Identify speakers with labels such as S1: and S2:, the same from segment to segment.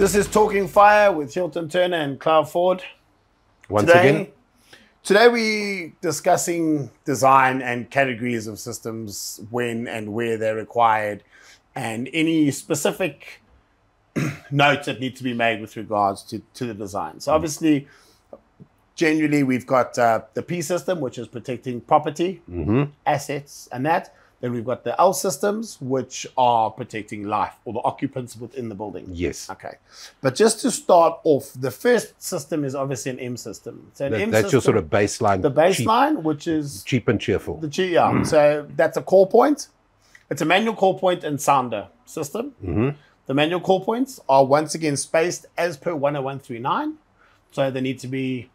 S1: This is Talking Fire with Hilton Turner and Clive Ford.
S2: Once
S1: Today,
S2: again,
S1: today we're discussing design and categories of systems, when and where they're required, and any specific notes that need to be made with regards to, to the design. So obviously, generally we've got uh, the P system, which is protecting property, assets, and that. Then we've got the L systems, which are protecting life or the occupants within the building.
S2: yes.
S1: Okay. But just to start off, the first system is obviously an M system. So an
S2: That-
S1: M
S2: that's your sort of baseline.
S1: the
S2: cheap-
S1: baseline, which is
S2: cheap and cheerful.
S1: the G, yeah. So that's a call point. It's a manual call point and sounder system.
S2: Mm-hmm.
S1: The manual call points are once again spaced as per 10139. So they need to be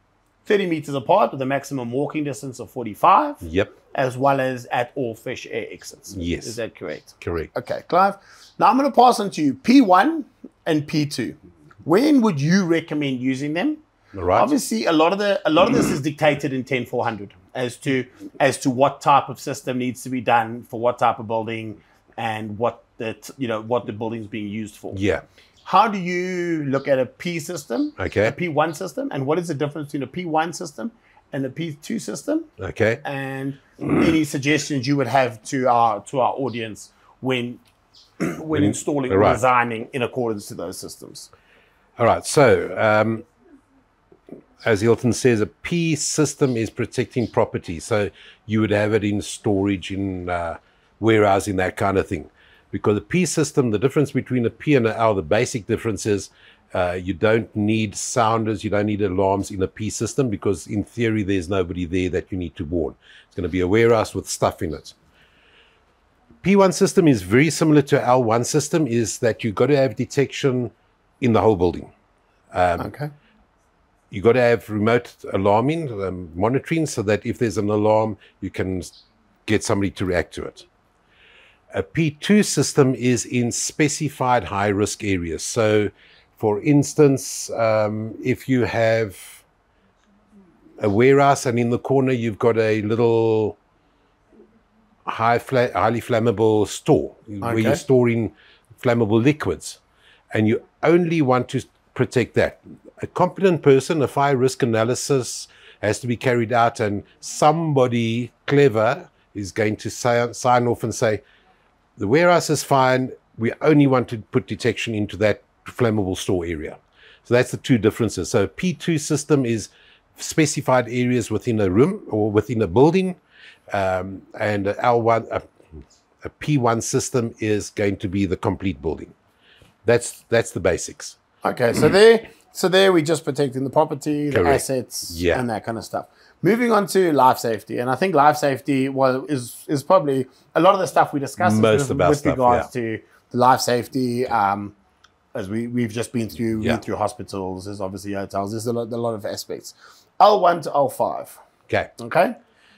S1: 30 meters apart with a maximum walking distance of 45,
S2: Yep,
S1: as well as at all fresh air exits.
S2: Yes.
S1: Is that correct?
S2: correct.
S1: Okay, Clive. Now I'm going to pass on to you P1 and P2. When would you recommend using them?
S2: Right.
S1: Obviously, a lot of the a lot of this is dictated in 10400 as to as to what type of system needs to be done for what type of building and what the t- you know what the building's being used for.
S2: Yeah.
S1: How do you look at a P system,
S2: Okay.
S1: a P1 system, and what is the difference between a P1 system and a P2 system?
S2: Okay.
S1: and any suggestions you would have to our to our audience when when installing or
S2: right.
S1: designing in accordance to those systems.
S2: All right. So, um, as Hilton says, a P system is protecting property. So you would have it in storage, in uh, warehousing, that kind of thing. Because a P system, the difference between a P and an L, the basic difference is uh, you don't need sounders, you don't need alarms in a P system because, in theory, there's nobody there that you need to warn. It's going to be a warehouse with stuff in it. P1 system is very similar to L1 system, is that you've got to have detection in the whole building
S1: okay.
S2: You've got to have remote alarming, um, monitoring, so that if there's an alarm, you can get somebody to react to it. A P2 system is in specified high risk areas. So, for instance, um, if you have a warehouse and in the corner you've got a little high fla- highly flammable store where you're storing flammable liquids and you only want to protect that. A competent person, a fire risk analysis has to be carried out, and somebody clever is going to say, sign off and say, the warehouse is fine. We only want to put detection into that flammable store area. So that's the two differences. So P2 system is specified areas within a room or within a building, um, and a L1, a, a P1 system is going to be the complete building. That's that's the basics.
S1: Okay, so there so there we're just protecting the property, the
S2: Correct.
S1: assets,
S2: Yeah.
S1: and that kind of stuff. Moving on to life safety, and I think life safety well is is probably a lot of the stuff we discussed with, with
S2: stuff,
S1: regards to the life safety. Um, as we we've just been through,
S2: Yeah.
S1: been through hospitals, there's obviously hotels. There's a lot, a lot of aspects. L one to L five.
S2: Okay.
S1: Okay.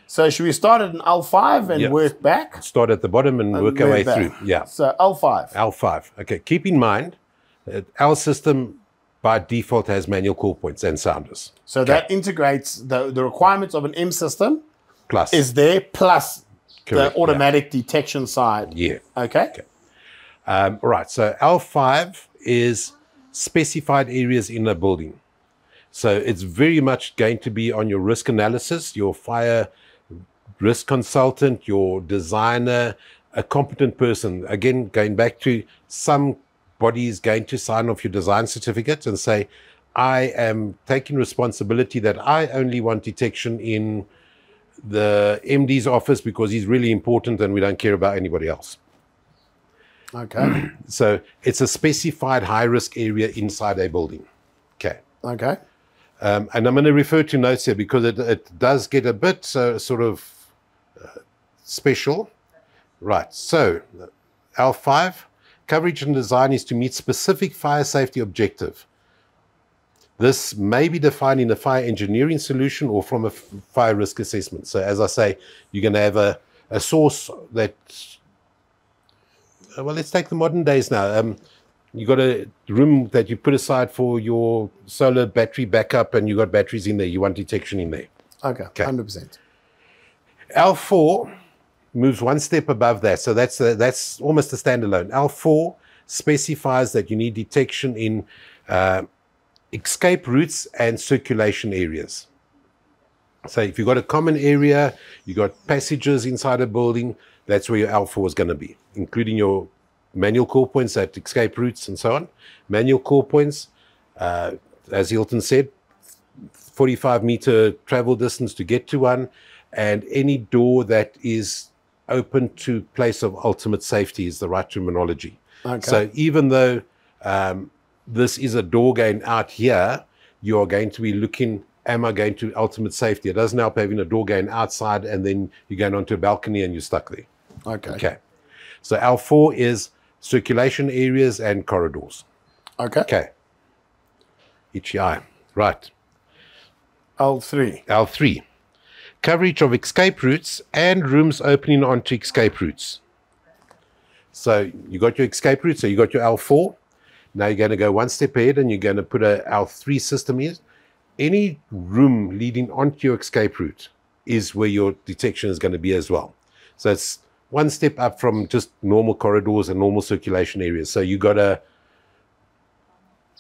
S1: So should we start at an L5 and
S2: Yeah.
S1: work back?
S2: Start at the bottom and work our way
S1: back.
S2: through. Yeah.
S1: So L5.
S2: L5. Okay. Keep in mind that our system by default has manual call points and sounders.
S1: So that integrates the, the requirements of an M system
S2: Plus.
S1: is there plus
S2: Correct,
S1: the automatic detection side.
S2: yeah.
S1: Okay.
S2: Um, all right. So L5 is specified areas in a building. So it's very much going to be on your risk analysis, your fire risk consultant, your designer, a competent person. Again, going back to somebody is going to sign off your design certificate and say, I am taking responsibility that I only want detection in the MD's office because he's really important and we don't care about anybody else.
S1: Okay.
S2: So it's a specified high risk area inside a building. Okay.
S1: okay.
S2: Um, and I'm going to refer to notes here because it, it does get a bit uh, sort of uh, special. Right. So, L5 coverage and design is to meet specific fire safety objective. This may be defined in a fire engineering solution or from a fire risk assessment. So, as I say, you're going to have a, a source that well, let's take the modern days now. Um, you got a room that you put aside for your solar battery backup, and you got batteries in there. You want detection in there.
S1: Okay, Okay. 100%.
S2: L4 moves one step above that, so that's a, that's almost a standalone. L4 specifies that you need detection in uh, escape routes and circulation areas. So if you've got a common area, you've got passages inside a building, that's where your L4 is going to be, including your manual call points at escape routes and so on. Manual call points, uh, as Hilton said, 45 meter travel distance to get to one, and any door that is open to place of ultimate safety is the right terminology.
S1: Okay.
S2: So even though um, this is a door going out here, you are going to be looking. Am I going to ultimate safety? It doesn't help having a door going outside and then you're going onto a balcony and you're stuck there.
S1: Okay.
S2: Okay. So L4 is circulation areas and corridors.
S1: Okay.
S2: Okay. HEI. Right.
S1: L3.
S2: L3. Coverage of escape routes and rooms opening onto escape routes. So you got your escape route, so you got your L4. Now you're going to go one step ahead and you're going to put a L3 system in. Any room leading onto your escape route is where your detection is going to be as well. So it's one step up from just normal corridors and normal circulation areas. So you got a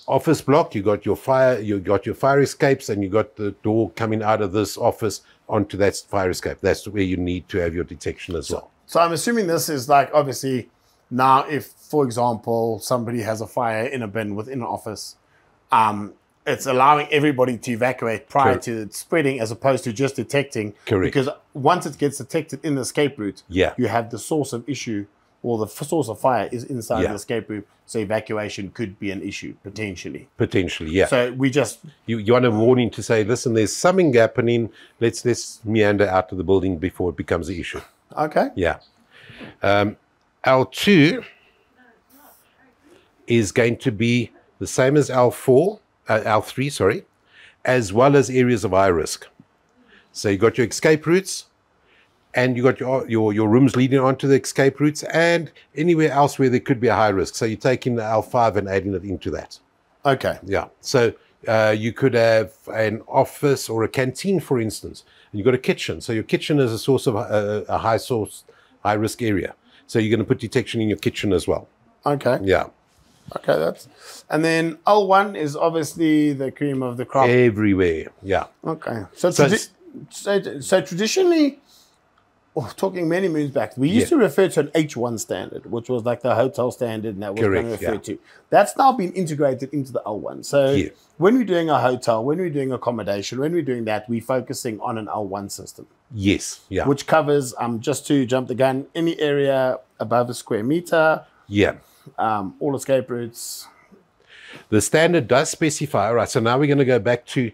S2: office block, you got your fire, you got your fire escapes, and you got the door coming out of this office onto that fire escape. That's where you need to have your detection as well.
S1: So I'm assuming this is like obviously now if for example somebody has a fire in a bin within an office, um, it's allowing everybody to evacuate prior
S2: Correct.
S1: to it spreading as opposed to just detecting.
S2: Correct.
S1: Because once it gets detected in the escape route,
S2: Yeah.
S1: you have the source of issue or the source of fire is inside
S2: Yeah.
S1: the escape route. So evacuation could be an issue potentially.
S2: Potentially, yeah.
S1: So we just
S2: you, you want a warning to say, listen, there's something happening. Let's let's meander out of the building before it becomes an issue.
S1: okay.
S2: Yeah. Um, L2 is going to be the same as L4, uh, L3, sorry, as well as areas of high risk. So you got your escape routes, and you got your, your your rooms leading onto the escape routes, and anywhere else where there could be a high risk. So you're taking the L5 and adding it into that.
S1: Okay.
S2: Yeah. So uh, you could have an office or a canteen, for instance, and you've got a kitchen. So your kitchen is a source of uh, a high source, high risk area. So you're going to put detection in your kitchen as well.
S1: Okay.
S2: Yeah.
S1: Okay. That's and then L1 is obviously the cream of the crop.
S2: Everywhere. Yeah.
S1: Okay. So,
S2: So
S1: so, so traditionally, oh, talking many moons back, we used
S2: Yeah.
S1: to refer to an H1 standard, which was like the hotel standard, and that was
S2: Correct,
S1: to
S2: yeah.
S1: to. That's now been integrated into the L1. So
S2: Yeah.
S1: when we're doing a hotel, when we're doing accommodation, when we're doing that, we're focusing on an L1 system,
S2: Yes. Yeah.
S1: which covers, um, just to jump the gun, any area above a square meter,
S2: yeah.
S1: um, all escape routes.
S2: The standard does specify. All right. So now we're going to go back to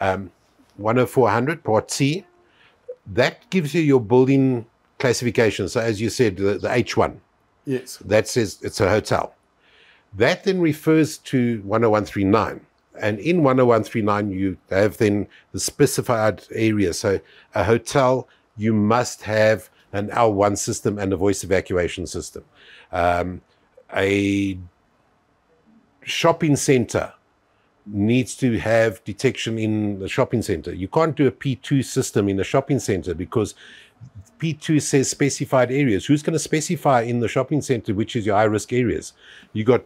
S2: um, 10400 Part C. That gives you your building classification. So as you said, the, the H1.
S1: Yes.
S2: that says it's a hotel. That then refers to 10139. And in 10139, you have then the specified area. So a hotel, you must have an L1 system and a voice evacuation system. Um, a shopping center needs to have detection in the shopping center. You can't do a P2 system in a shopping center because P2 says specified areas. Who's going to specify in the shopping center which is your high risk areas? You got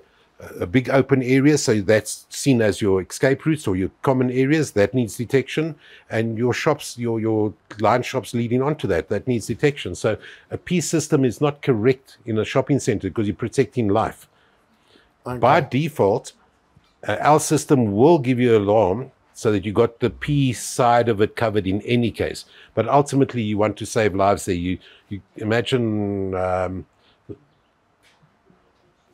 S2: a- big open area, so that's seen as your escape routes or your common areas that needs detection, and your shops, your your line shops leading onto that that needs detection. So a P system is not correct in a shopping center because you're protecting life.
S1: Okay.
S2: By default, uh, our system will give you a alarm so that you got the P side of it covered in any case. But ultimately, you want to save lives there. You, you imagine um,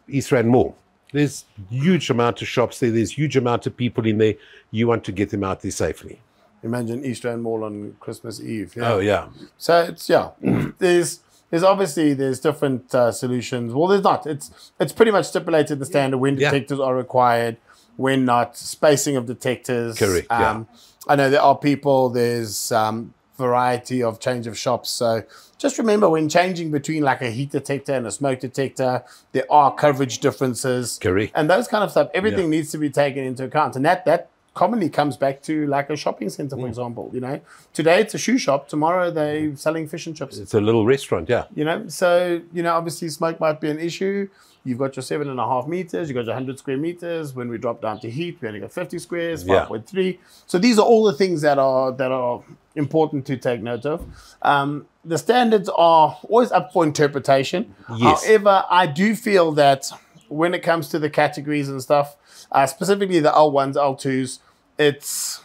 S2: East Rand Mall. There's huge amount of shops there. There's huge amount of people in there. You want to get them out there safely.
S1: Imagine East Rand Mall on Christmas Eve. Yeah.
S2: Oh yeah,
S1: So it's yeah. there's there's obviously there's different uh, solutions. Well, there's not. It's it's pretty much stipulated the standard when
S2: Yeah.
S1: detectors are required, when not, spacing of detectors.
S2: Correct, yeah.
S1: Um, I know there are people. There's um, variety of change of shops. So just remember when changing between like a heat detector and a smoke detector, there are coverage differences.
S2: Correct.
S1: And those kind of stuff. Everything needs to be taken into account, and that that commonly comes back to like a shopping center, for example. You know, today it's a shoe shop. Tomorrow they're selling fish and chips.
S2: It's a little restaurant, yeah.
S1: You know, so you know, obviously smoke might be an issue. You've got your seven and a half meters. You've got your hundred square meters. When we drop down to heat, we only got fifty squares,
S2: Yeah.
S1: five point three. So these are all the things that are that are important to take note of. Um, the standards are always up for interpretation.
S2: Yes.
S1: However, I do feel that when it comes to the categories and stuff, uh, specifically the L1s, L2s, it's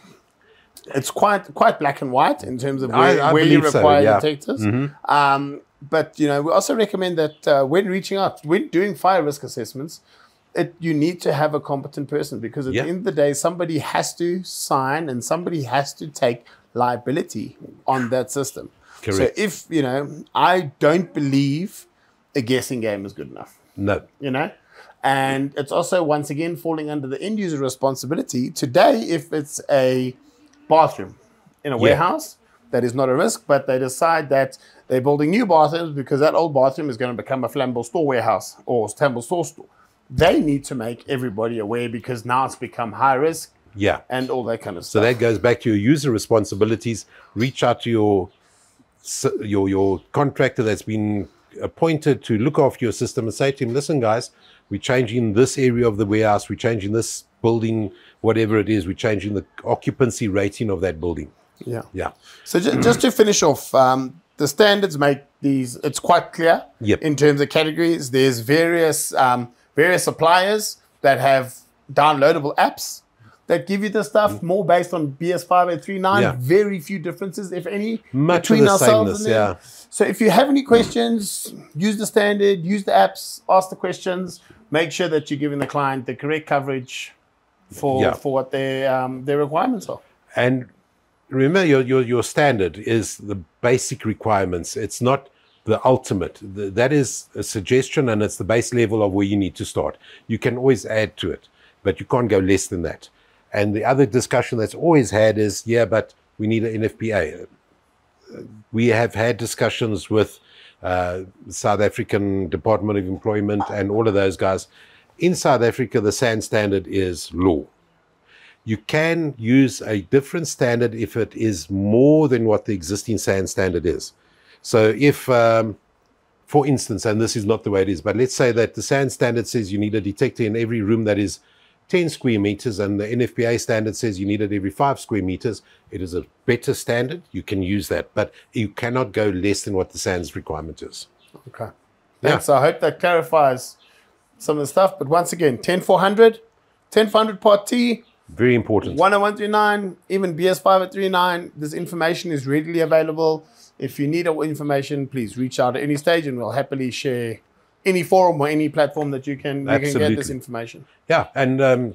S1: it's quite quite black and white in terms of where,
S2: I
S1: where you
S2: believe so,
S1: require
S2: yeah.
S1: Detectors. Um, but you know, we also recommend that uh, when reaching out, when doing fire risk assessments, it, you need to have a competent person because at
S2: Yeah.
S1: the end of the day, somebody has to sign and somebody has to take liability on that system.
S2: Correct.
S1: So if you know, I don't believe a guessing game is good enough
S2: No.
S1: you know and it's also once again falling under the end user responsibility today if it's a bathroom in a warehouse that is not a risk but they decide that they're building new bathrooms because that old bathroom is going to become a flammable store warehouse or flammable store store they need to make everybody aware because now it's become high risk
S2: Yeah.
S1: and all that kind of
S2: So
S1: stuff So
S2: that goes back to your user responsibilities. Reach out to your your your contractor that's been appointed to look after your system and say to him, "Listen, guys, we're changing this area of the warehouse. We're changing this building, whatever it is. We're changing the occupancy rating of that building."
S1: yeah
S2: Yeah.
S1: So ju- just to finish off, um, the standards make these. It's quite clear
S2: Yep.
S1: in terms of categories. There's various um, various suppliers that have downloadable apps that give you the stuff more based on BS5839.
S2: Yeah.
S1: Very few differences, if any,
S2: Much
S1: between
S2: the
S1: ourselves and
S2: yeah.
S1: So if you have any questions, use the standard, use the apps, ask the questions. Make sure that you're giving the client the correct coverage for
S2: Yeah.
S1: for what their um, their requirements are.
S2: And remember, your, your, your standard is the basic requirements. It's not the ultimate. The, that is a suggestion and it's the base level of where you need to start. You can always add to it, but you can't go less than that. And the other discussion that's always had is yeah, but we need an NFPA. We have had discussions with uh, South African Department of Employment and all of those guys. In South Africa, the SANS standard is law you can use a different standard if it is more than what the existing SANS standard is. So if, um, for instance, and this is not the way it is, but let's say that the SANS standard says you need a detector in every room that is 10 square meters, and the NFPA standard says you need it every five square meters. It is a better standard. You can use that, but you cannot go less than what the SANS requirement is.
S1: Okay. Thanks. I hope that clarifies some of the stuff. But once again, 10400, 10400 part T,
S2: Very important.
S1: 10139, even BS5839. This information is readily available. If you need information, please reach out at any stage and we'll happily share any forum or any platform that you can, you can get this information.
S2: Yeah, and um,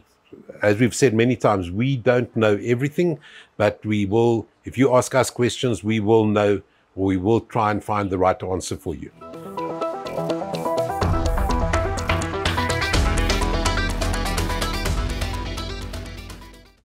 S2: as we've said many times, we don't know everything, but we will. If you ask us questions, we will know, or we will try and find the right answer for you.